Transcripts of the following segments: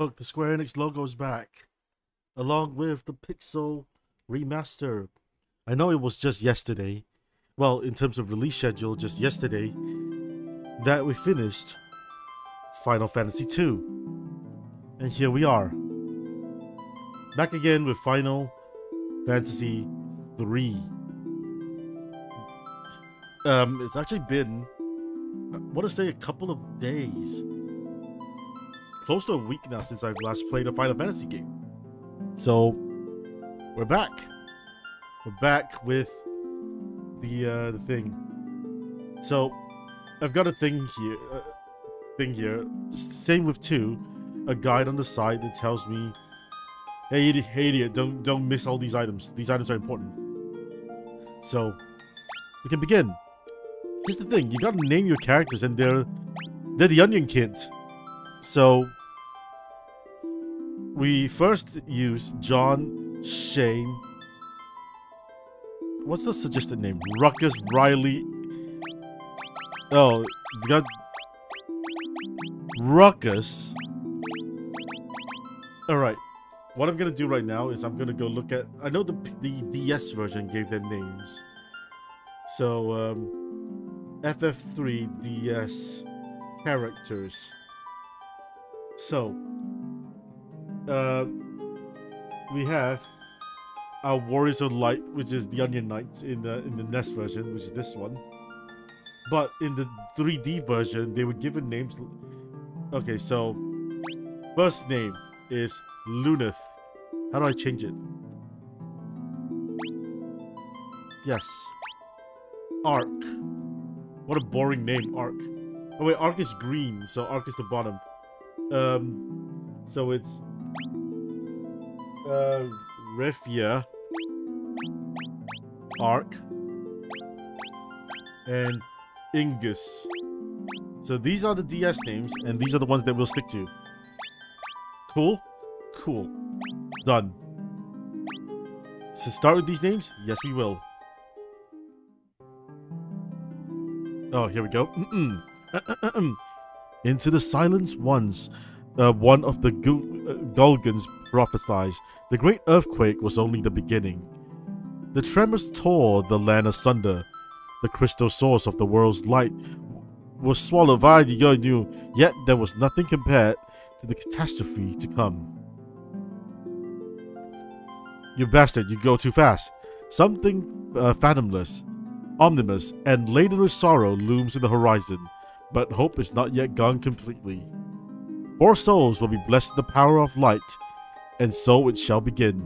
Look, the Square Enix logo is back, along with the Pixel remaster. I know it was just yesterday, well, in terms of release schedule, just yesterday, that we finished Final Fantasy II. And here we are. Back again with Final Fantasy 3. Um, it's actually been, I want to say, a couple of days. Close to a week now since I've last played a Final Fantasy game. So, we're back. We're back with the uh, the thing. So, I've got a thing here. Uh, thing here. Same with two. A guide on the side that tells me, "Hey, idiot, hey, idiot! Don't don't miss all these items. These items are important." So, we can begin. Here's the thing: you gotta name your characters, and they're they're the Onion Kids. So, we first use John Shane. What's the suggested name? Ruckus Riley. Oh, got Ruckus. All right. What I'm gonna do right now is I'm gonna go look at. I know the the DS version gave them names. So um, FF3 DS characters. So uh, we have our Warriors of Light, which is the Onion Knights in the in the NES version, which is this one. But in the 3D version, they were given names. Okay, so first name is Luneth. How do I change it? Yes. Arc. What a boring name, Arc. Oh wait, Arc is green, so Arc is the bottom. Um, so it's uh, Refia, Arc, and Ingus. So these are the DS names, and these are the ones that we'll stick to. Cool? Cool. Done. So start with these names? Yes, we will. Oh, here we go. Into the silence once, uh, one of the uh, Gulgans prophesied, the great earthquake was only the beginning. The tremors tore the land asunder. The crystal source of the world's light was swallowed by the Yonu, yet there was nothing compared to the catastrophe to come. You bastard, you go too fast. Something uh, fathomless, omnibus, and laden with sorrow looms in the horizon, but hope is not yet gone completely. Four souls will be blessed with the power of light, and so it shall begin.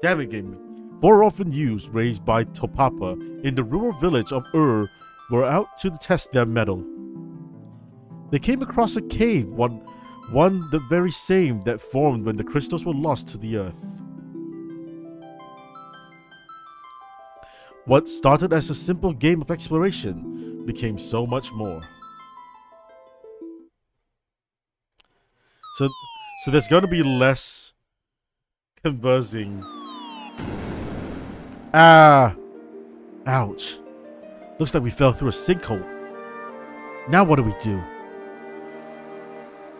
Game. Four orphan youths raised by Topapa in the rural village of Ur were out to test their mettle. They came across a cave, one, one the very same that formed when the crystals were lost to the earth. What started as a simple game of exploration became so much more. So, so there's going to be less conversing. Ah! Ouch. Looks like we fell through a sinkhole. Now what do we do?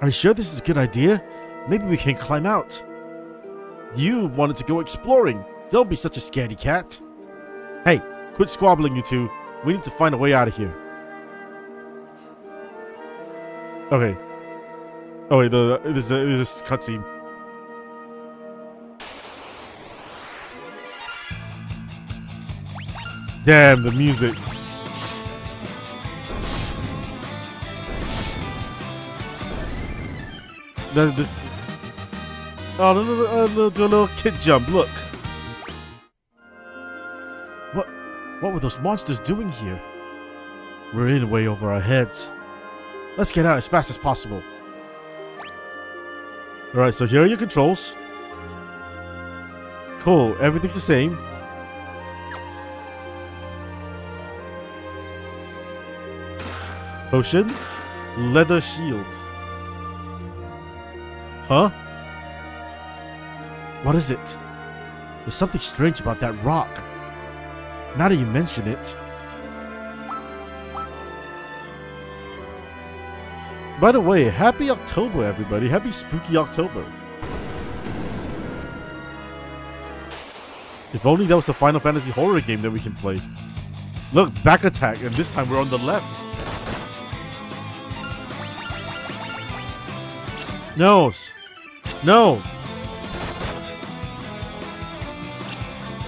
Are you sure this is a good idea? Maybe we can climb out. You wanted to go exploring. Don't be such a scaredy cat. Hey, quit squabbling, you two. We need to find a way out of here. Okay. Oh wait, the, this is a, this cutscene. Damn, the music. That, this. Oh, uh, no, do a little kid jump. Look. What? What were those monsters doing here? We're in way over our heads. Let's get out as fast as possible. Alright, so here are your controls. Cool, everything's the same. Potion. Leather shield. Huh? What is it? There's something strange about that rock. Now that you mention it. By the way, happy October, everybody. Happy spooky October. If only that was a Final Fantasy horror game that we can play. Look, back attack, and this time we're on the left. No. No.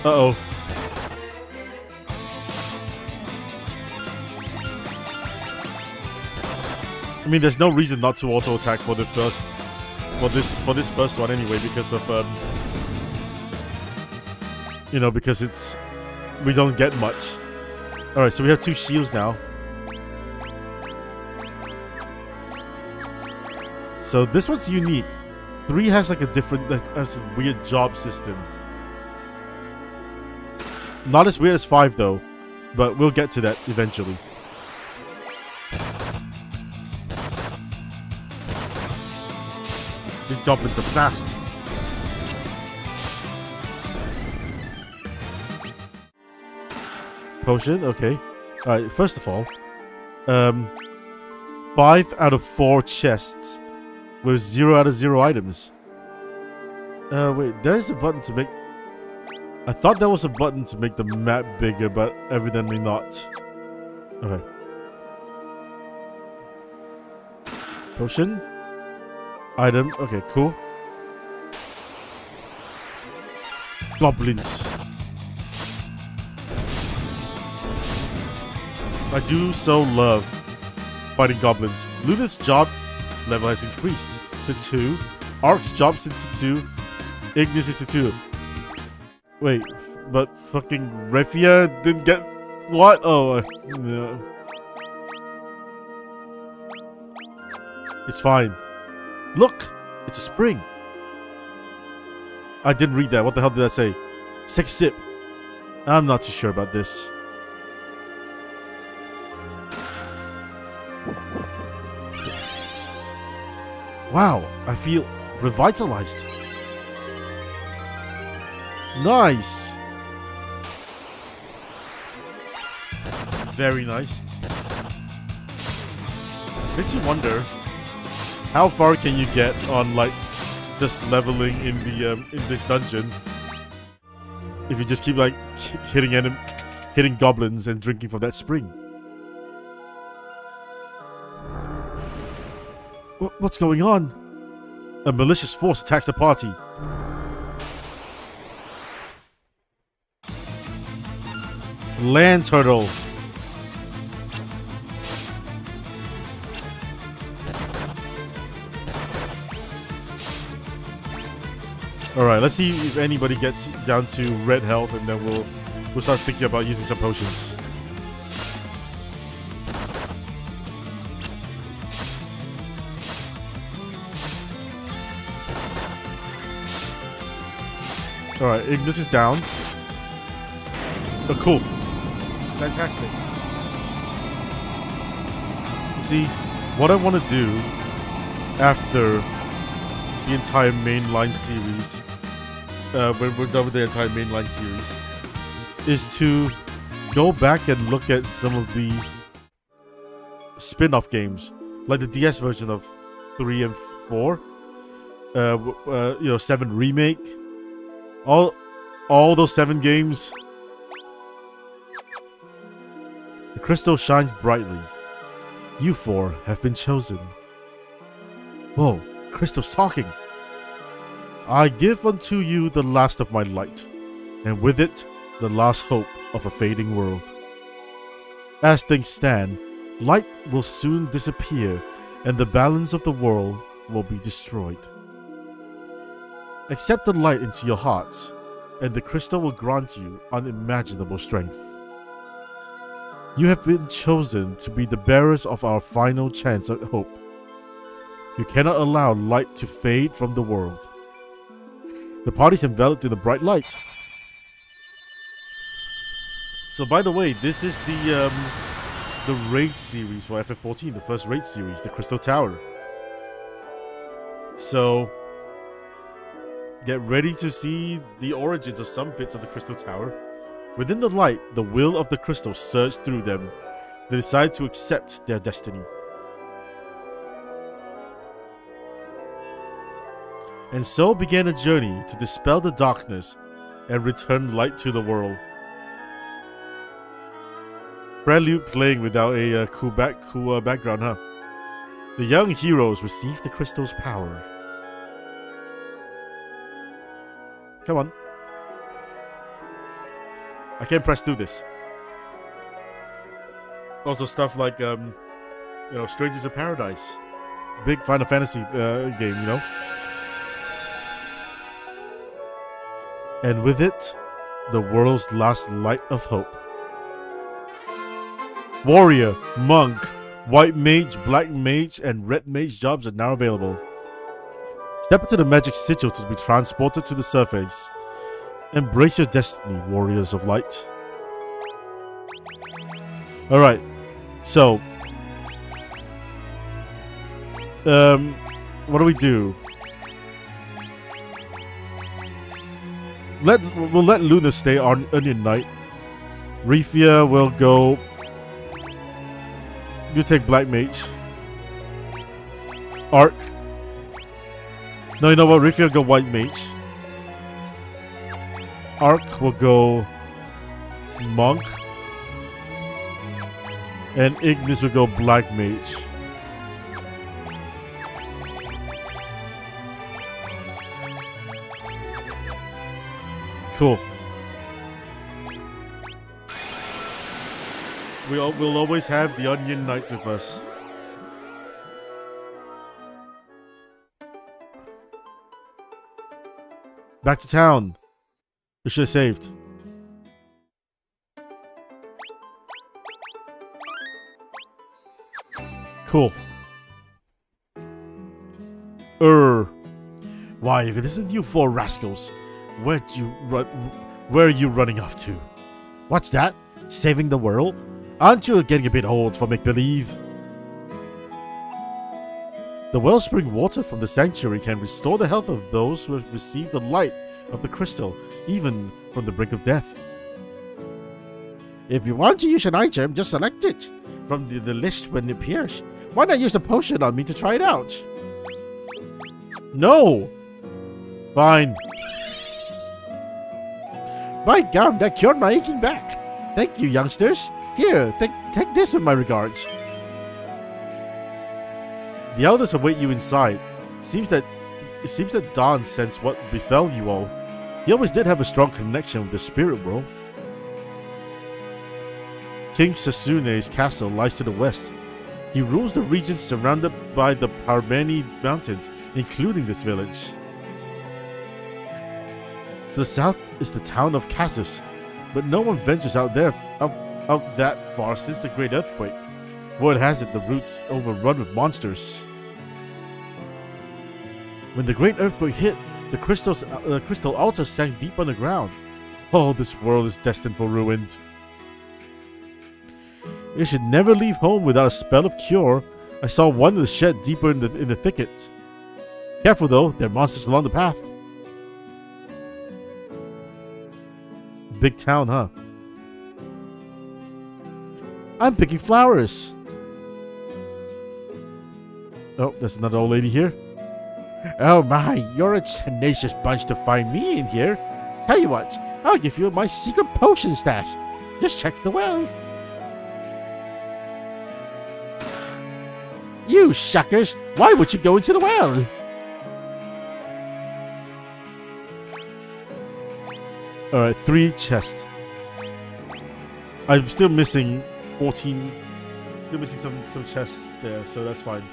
Uh-oh. I mean, there's no reason not to auto attack for the first, for this, for this first one anyway, because of um, you know, because it's we don't get much. All right, so we have two shields now. So this one's unique. Three has like a different, has a weird job system. Not as weird as five though, but we'll get to that eventually. These goblins are fast. Potion, okay. Alright, first of all, um, five out of four chests with zero out of zero items. Uh, wait, there's a button to make... I thought there was a button to make the map bigger, but evidently not. Okay. Potion? Item. Okay, cool. Goblins. I do so love fighting goblins. Luna's job level has increased to 2. Arc's jumps into 2. Ignis is to 2. Wait, but fucking Refia didn't get... What? Oh, uh, no. It's fine. Look! It's a spring. I didn't read that. What the hell did that say? Let's take a sip. I'm not too sure about this. Wow, I feel revitalized. Nice. Very nice. Makes you wonder how far can you get on like just leveling in the um, in this dungeon if you just keep like hitting enem hitting goblins and drinking from that spring. What's going on? A malicious force attacks the party. Land turtle. Alright, let's see if anybody gets down to red health and then we'll we'll start thinking about using some potions. Alright, Ignis is down. Oh, cool. Fantastic. See, what I want to do after the entire mainline series uh, when we're done with the entire mainline series, is to go back and look at some of the spin-off games, like the DS version of 3 and 4, uh, uh, you know, 7 Remake, all, all those 7 games. The crystal shines brightly. You four have been chosen. Whoa, Crystal's talking. I give unto you the last of my light, and with it the last hope of a fading world. As things stand, light will soon disappear, and the balance of the world will be destroyed. Accept the light into your hearts, and the crystal will grant you unimaginable strength. You have been chosen to be the bearers of our final chance at hope. You cannot allow light to fade from the world. The party's enveloped in a bright light. So by the way, this is the um, the raid series for FF14, the first raid series, the Crystal Tower. So get ready to see the origins of some bits of the Crystal Tower. Within the light, the will of the crystal surged through them. They decided to accept their destiny. And so began a journey to dispel the darkness and return light to the world. Prelude playing without a uh, cool, back, cool uh, background, huh? The young heroes receive the crystal's power. Come on. I can't press through this. Also stuff like, um, you know, Strangers of Paradise. Big Final Fantasy uh, game, you know? And with it, the world's last light of hope. Warrior, Monk, White Mage, Black Mage, and Red Mage jobs are now available. Step into the magic sigil to be transported to the surface. Embrace your destiny, Warriors of Light. Alright, so... Um, what do we do? Let We'll let Luna stay on Onion Knight. Refia will go you take Black Mage. Arc. No, you know what? Refia will go White Mage. Arc will go Monk. And Ignis will go Black Mage. Cool. we all, we'll always have the Onion Knight with us. Back to town. We should have saved. Cool. Er. Why, if it isn't you four rascals, where'd you run? Where are you running off to? What's that? Saving the world? Aren't you getting a bit old for make-believe? The wellspring water from the sanctuary can restore the health of those who have received the light of the crystal, even from the brink of death. If you want to use an item, just select it from the, the list when it appears. Why not use a potion on me to try it out? No! Fine. By gum, that cured my aching back. Thank you, youngsters. Here, take, take this with my regards. The elders await you inside. Seems that it seems that Don sensed what befell you all. He always did have a strong connection with the spirit world. King Sasune's castle lies to the west. He rules the region surrounded by the Parmeni Mountains, including this village. To the south is the town of Kazus, but no one ventures out there of that far since the Great Earthquake. Word has it the roots overrun with monsters. When the Great Earthquake hit, the crystals, uh, crystal altar sank deep underground. Oh, this world is destined for ruin. You should never leave home without a spell of cure. I saw one in the shed deeper in the, in the thicket. Careful though, there are monsters along the path. Big town, huh? I'm picking flowers. Oh, there's another old lady here. Oh my, you're a tenacious bunch to find me in here. Tell you what, I'll give you my secret potion stash. Just check the well. You suckers! Why would you go into the well? Alright, three chests. I'm still missing 14. Still missing some, some chests there, so that's fine.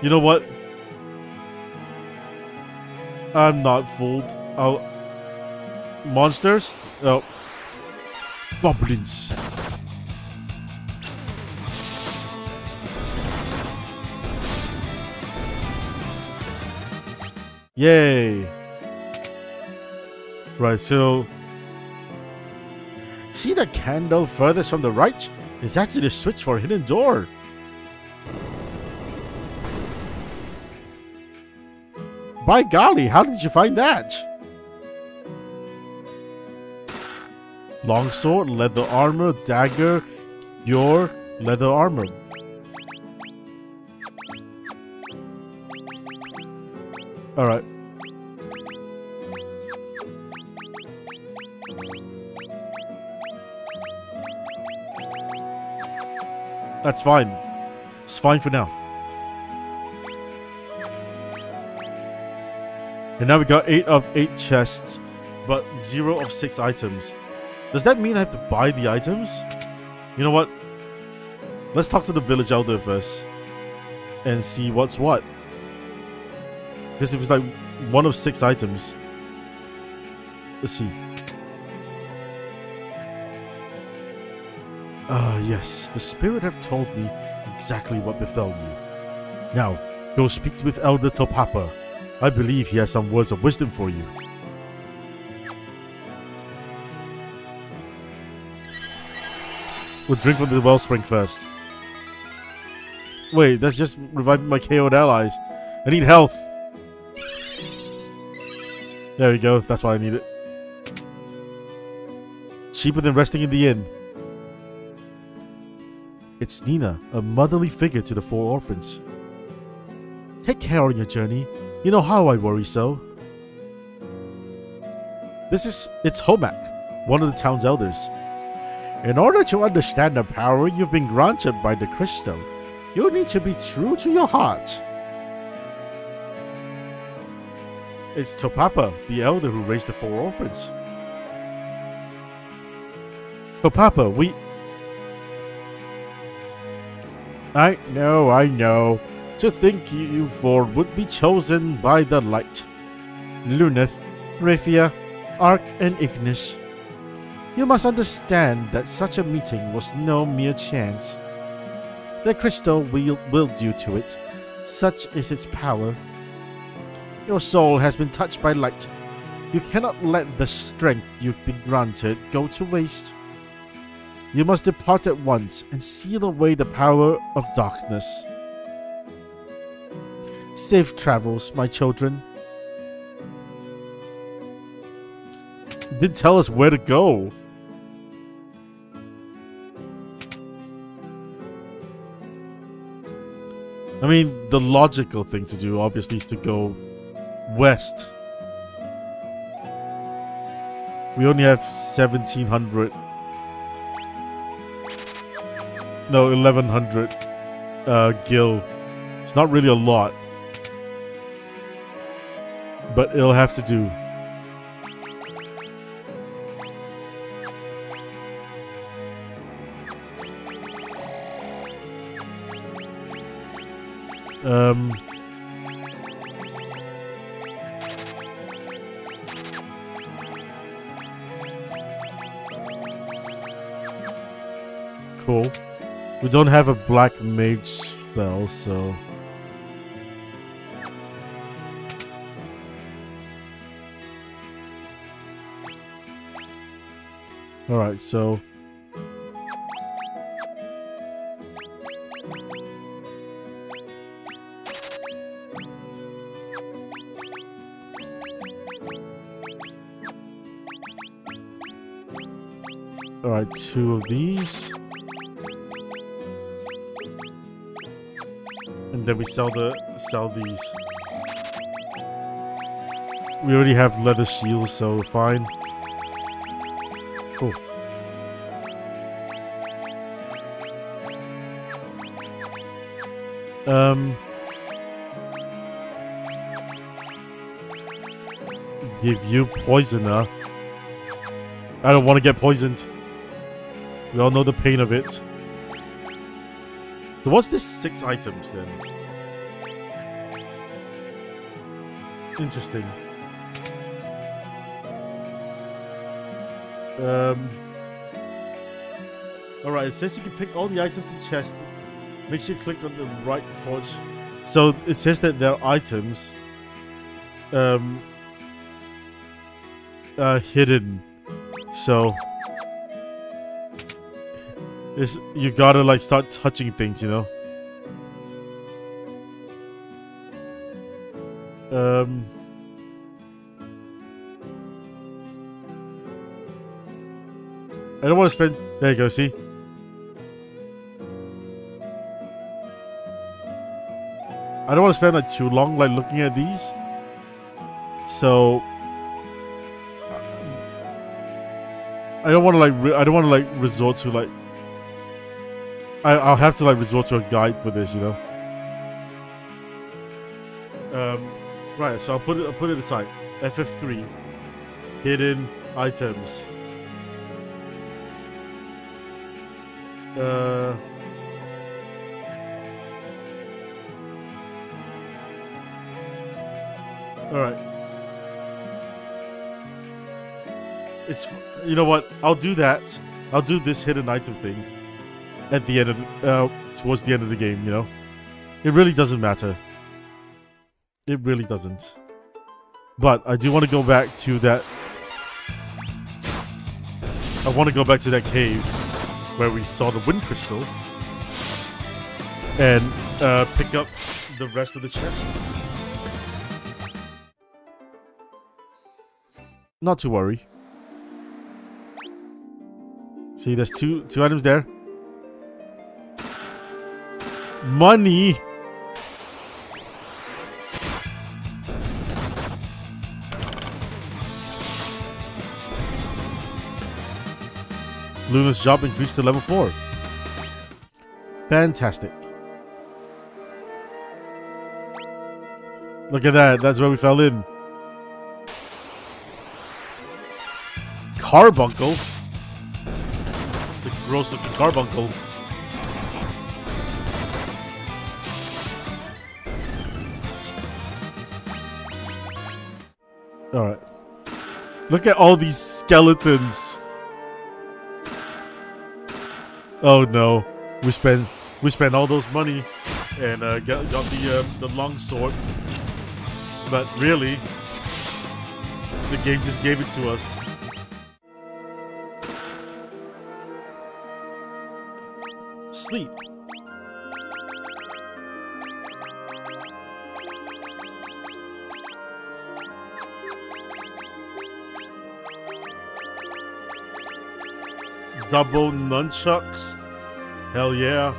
You know what? I'm not fooled. Oh. Monsters? Oh. Goblins. Yay. Right, so See the candle furthest from the right? It's actually the switch for a hidden door. By golly, how did you find that? Longsword, leather armor, dagger, your leather armor. Alright. That's fine. It's fine for now. And now we got 8 of 8 chests, but 0 of 6 items. Does that mean I have to buy the items? You know what? Let's talk to the village elder first. And see what's what. Because if it's like one of 6 items... Let's see. Ah, yes. The spirit have told me exactly what befell you. Now, go speak with Elder Topapa. I believe he has some words of wisdom for you. We'll drink from the wellspring first. Wait, that's just reviving my KO'd allies. I need health. There we go, that's why I need it. Cheaper than resting in the inn. It's Nina, a motherly figure to the four orphans. Take care on your journey. You know how I worry so. This is, it's Homak, one of the town's elders. In order to understand the power you've been granted by the crystal, you need to be true to your heart. It's Topapa, the elder who raised the four orphans. Topapa, we, I know, I know. To think you four would be chosen by the light. Luneth, Refia, Arc, and Ignis. You must understand that such a meeting was no mere chance. The crystal will, will due to it. Such is its power. Your soul has been touched by light. You cannot let the strength you've been granted go to waste. You must depart at once and seal away the power of darkness. Safe travels, my children. Didn't tell us where to go. I mean, the logical thing to do, obviously, is to go west. We only have 1700 no, 1100 uh, gil. It's not really a lot. But it'll have to do. Um... Cool. We don't have a black mage spell, so... Alright, so... Alright, two of these. Then we sell the sell these. We already have leather shields, so fine. Cool. Um. Give you poisoner. I don't want to get poisoned. We all know the pain of it. So what's this six items then? Interesting. Um. Alright, it says you can pick all the items in chest. Make sure you click on the right torch. So it says that there are items um, uh, hidden. So it's, you gotta like start touching things, you know? Um... I don't want to spend... There you go, see? I don't want to spend like too long like looking at these. So I don't want to like. I don't want to like resort to like. I I'll have to like resort to a guide for this, you know. Um, right. So I'll put it. I'll put it aside. FF3, hidden items. Uh. All right. It's you know what? I'll do that. I'll do this hidden item thing at the end of uh, towards the end of the game. You know, it really doesn't matter. It really doesn't. But I do want to go back to that. I want to go back to that cave where we saw the wind crystal and uh, pick up the rest of the chests. Not to worry. See, there's two two items there. Money. Luna's job increased to level 4. Fantastic. Look at that. That's where we fell in. Carbuncle? It's a gross looking carbuncle. Look at all these skeletons. Oh no. We spent we spent all those money and uh, got, got the uh, the long sword. But really, the game just gave it to us. sleep. Double nunchucks? Hell yeah.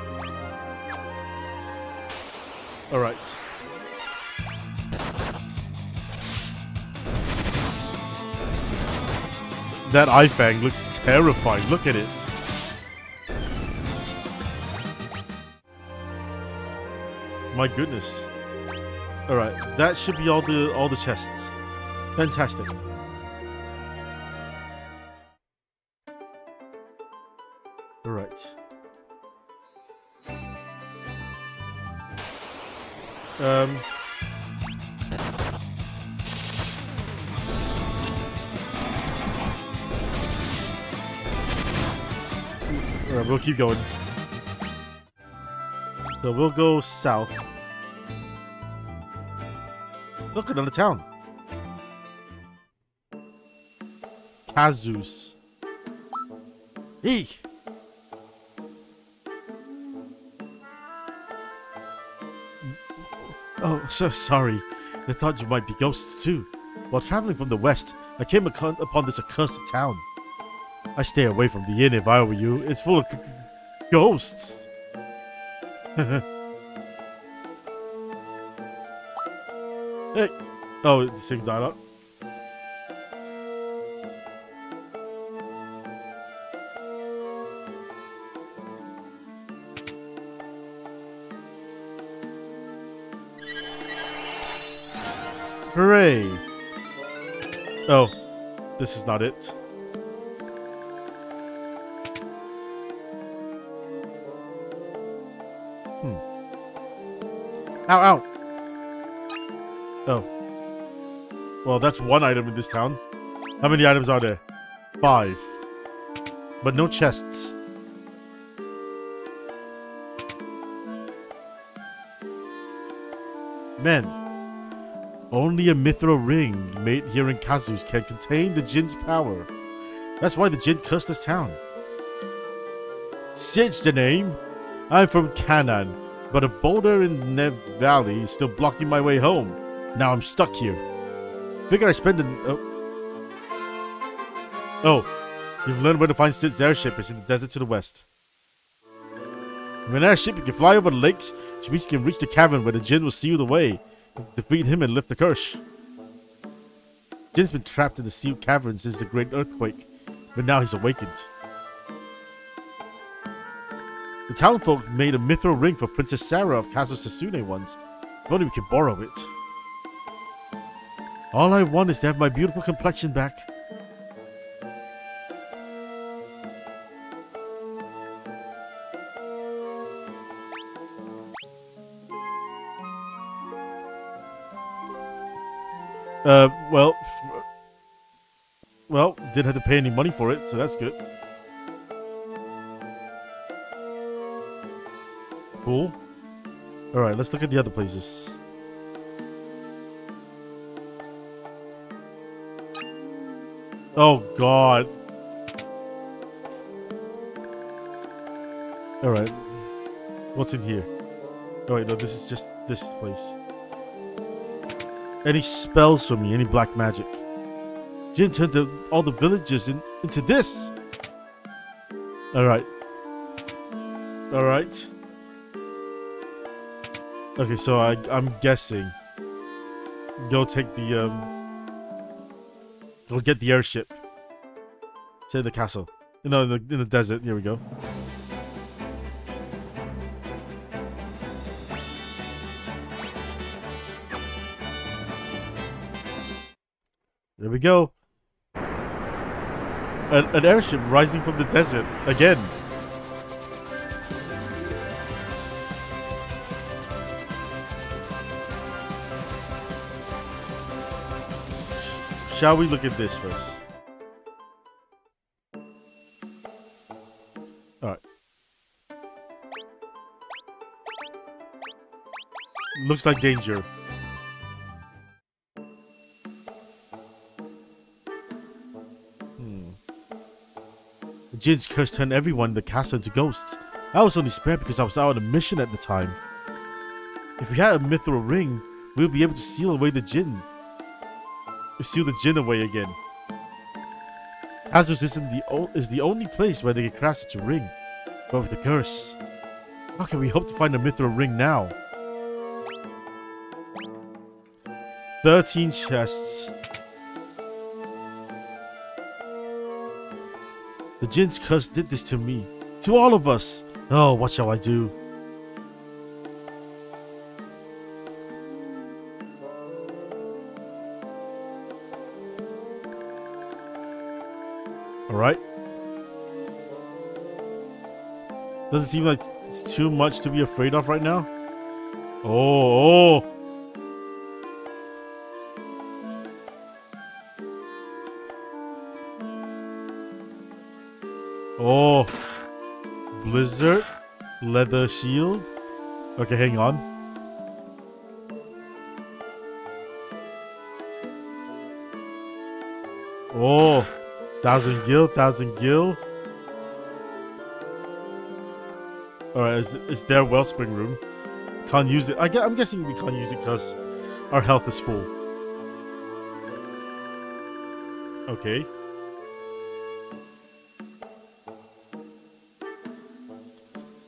Alright. That eye fang looks terrifying. Look at it. My goodness. Alright, that should be all the all the chests. Fantastic. Um Alright, we'll keep going. So we'll go south. Look, another town. Kazus. Hey! Oh, so sorry. I thought you might be ghosts too. While traveling from the west, I came upon this accursed town. I stay away from the inn if I were you. It's full of ghosts. hey. Oh, the same dialogue. Hooray! Oh, this is not it. Hmm. Ow, ow. Oh. Well, that's one item in this town. How many items are there? Five. But no chests. Men. Only a mithril ring made here in Kazus can contain the Djinn's power. That's why the Djinn cursed this town. Since the name. I'm from Canaan, but a boulder in Nev Valley is still blocking my way home. Now I'm stuck here. Figured I spend an... Oh. oh. You've learned where to find Cid's airship. It's in the desert to the west. With an airship, you can fly over the lakes, which means you can reach the cavern where the Djinn will seal the way. Defeat him and lift the curse. Djinn's been trapped in the sealed cavern since the great earthquake, but now he's awakened. The townfolk made a mithril ring for Princess Sarah of Castle Sasune once. If only we could borrow it. All I want is to have my beautiful complexion back. Uh, well, well, didn't have to pay any money for it, so that's good. Cool. Alright, let's look at the other places. Oh, God. Alright. What's in here? Oh, wait, no, this is just this place. Any spells for me, any black magic. Djinn turned the, all the villagers in, into this. Alright. Alright. Okay, so I, I'm guessing. Go take the, um... Go get the airship. Say the castle. No, in the, in the desert. Here we go. There we go. An, an airship rising from the desert again. Shall we look at this first? Alright. Looks like danger. The curse turned everyone in the castle into ghosts. I was only spared because I was out on a mission at the time. If we had a mithril ring, we would be able to seal away the Djinn seal the Djinn away again. Kazus isn't the is the only place where they can craft such a ring. But with the curse, how can we hope to find a mithril ring now? 13 chests. The Djinn's curse did this to me. To all of us. Oh, what shall I do? Alright. Doesn't seem like it's too much to be afraid of right now. Oh, oh. Oh. Leather shield. Okay, hang on. Oh. Thousand gil, thousand gil. Alright, is, is there wellspring room? Can't use it. I get, I'm guessing we can't use it because our health is full. Okay.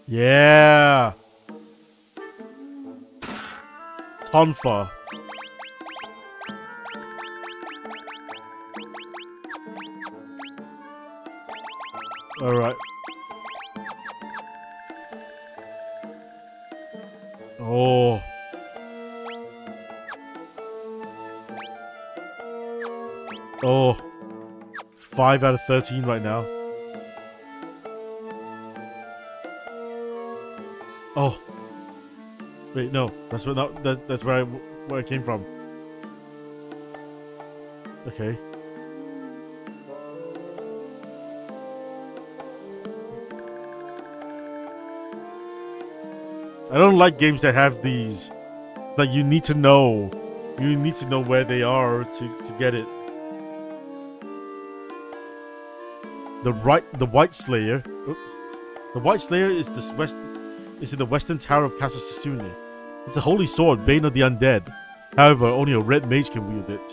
Yeah. Tonfa. Alright. Oh. Oh. 5 out of 13 right now. Oh. Wait, no. That's where that, that's where I where I came from. Okay. I don't like games that have these. Like you need to know. You need to know where they are to, to get it. The right the White Slayer. Oops. The White Slayer is this west is in the western tower of Castle Sasune. It's a holy sword, Bane of the Undead. However, only a red mage can wield it.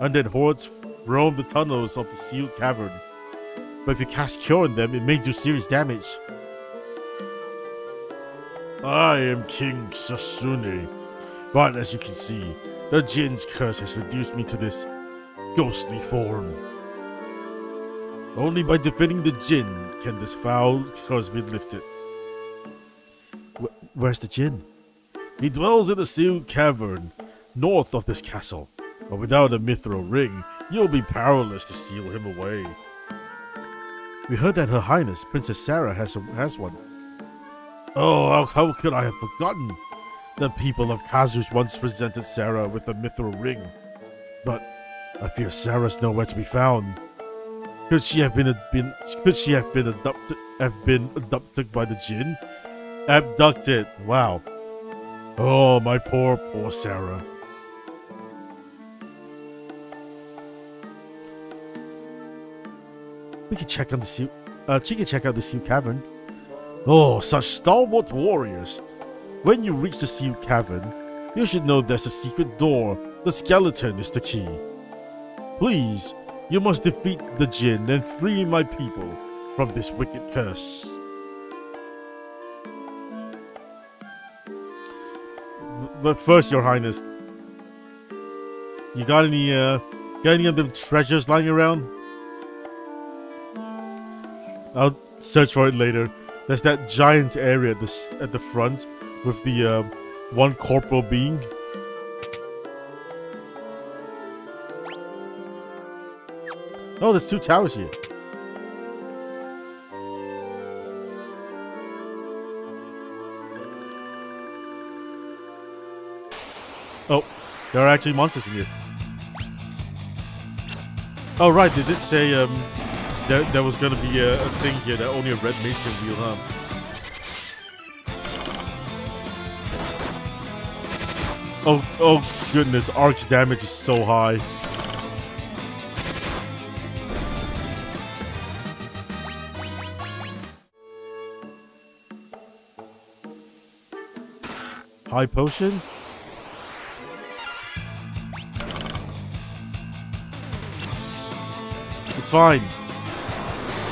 Undead hordes roam the tunnels of the sealed cavern. But if you cast Cure on them, it may do serious damage. I am King Sasune. But as you can see, the Djinn's curse has reduced me to this ghostly form. Only by defeating the Djinn can this foul curse be lifted. Wh where's the Djinn? He dwells in the sealed cavern north of this castle, but without a mithril ring, you'll be powerless to seal him away. We heard that Her Highness, Princess Sarah, has, a, has one. Oh, how, how could I have forgotten? The people of Kazus once presented Sarah with a mithril ring. But I fear Sarah's nowhere to be found. Could she have been, been could she have been adopted have been abducted by the Djinn? Abducted. Wow. Oh, my poor, poor Sarah. We can check on the sea. Uh, she can check out the sea cavern. Oh, such stalwart warriors! When you reach the sealed cavern, you should know there's a secret door. The skeleton is the key. Please, you must defeat the Djinn and free my people from this wicked curse. But first, your highness, you got any, uh, got any of them treasures lying around? I'll search for it later. There's that giant area at the, at the front with the uh, one corporal being. Oh, there's two towers here. There are actually monsters in here. Oh, right, they did say um, there, there was gonna be a, a thing here that only a red mage can wield, huh? Oh, oh goodness, Arc's damage is so high. High potion? Fine.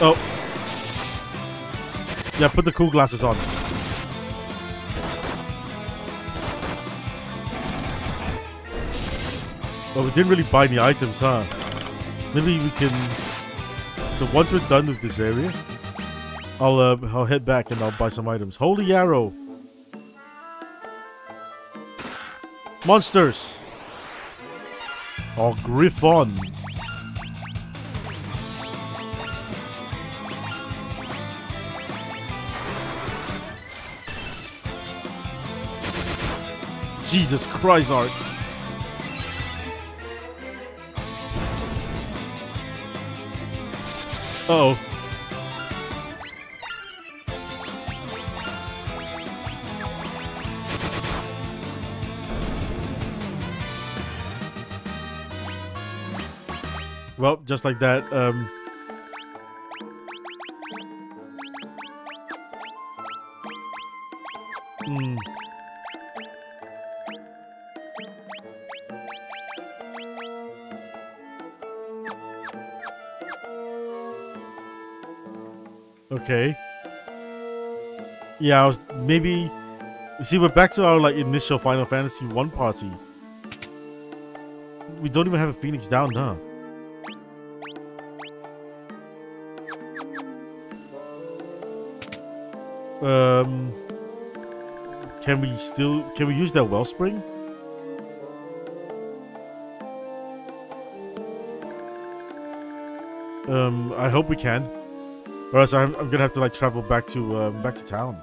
Oh. Yeah, put the cool glasses on. Well, we didn't really buy any items, huh? Maybe we can... So once we're done with this area, I'll, uh, I'll head back and I'll buy some items. Holy arrow! Monsters! Oh, Griffon! Jesus Christ, Arc. Uh oh. Well, just like that, um... Okay. Yeah, I was maybe. See, we're back to our like initial Final Fantasy one party. We don't even have a Phoenix down, huh? Um, can we still can we use that wellspring? Um, I hope we can. Or else I'm, I'm gonna have to like travel back to um, back to town.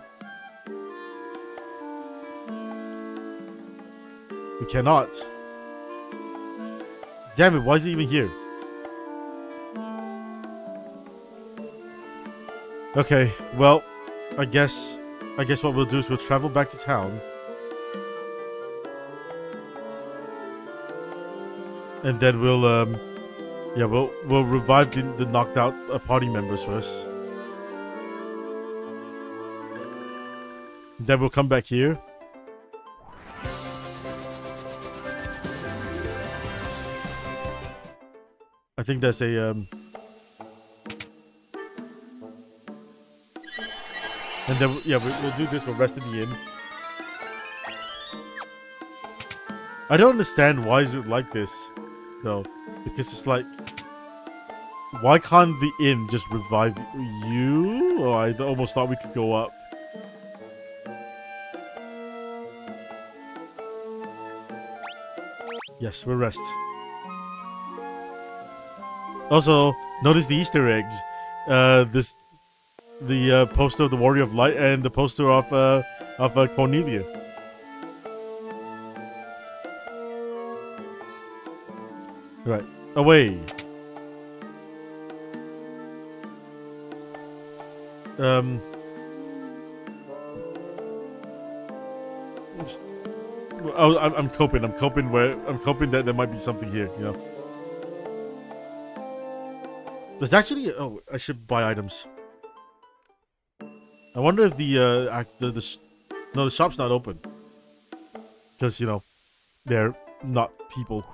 We cannot. Damn it! Why is he even here? Okay, well, I guess I guess what we'll do is we'll travel back to town. And then we'll um yeah, we'll we'll revive the, the knocked out uh, party members first. Then we'll come back here. I think there's a um And then yeah, we, will do this. We'll rest in the inn. I don't understand why is it like this, though. Because it's like, why can't the inn just revive you? Oh, I almost thought we could go up. Yes, we're rest. Also, notice the Easter eggs. Uh, this, the uh, poster of the Warrior of Light and the poster of uh, of uh, Cornelia. Right, away. Um. Oh, I'm, I'm coping. I'm coping where I'm coping that there might be something here. You know. There's actually. Oh, I should buy items. I wonder if the uh the, the no the shop's not open because you know they're not people.